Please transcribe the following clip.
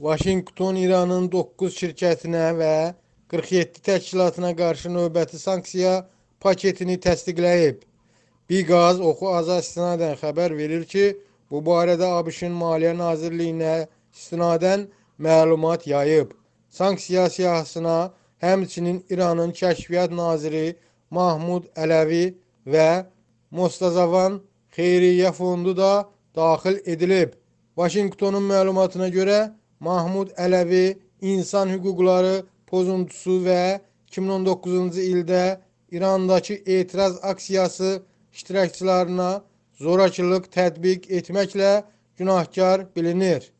Vaşinqton İranın 9 şirkətinə və 47 təşkilatına qarşı növbəti sanksiya paketini təsdiqləyib. Biqaz Oxu Aza istinadən xəbər verir ki, bu barədə ABŞ-ın Maliyyə Nazirliyinə istinadən məlumat yayıb. Sanksiya siyahısına həmçinin İranın Kəşfiyyat naziri Mahmud Ələvi və Mostazavan Xeyriyyə Fondu da daxil edilib. Vaşinqtonun məlumatına görə Mahmud Ələvi insan hüquqları pozuntusu və 2019-cu ildə İrandakı etiraz aksiyası iştirakçılarına zorakılıq tətbiq etməklə günahkar bilinir.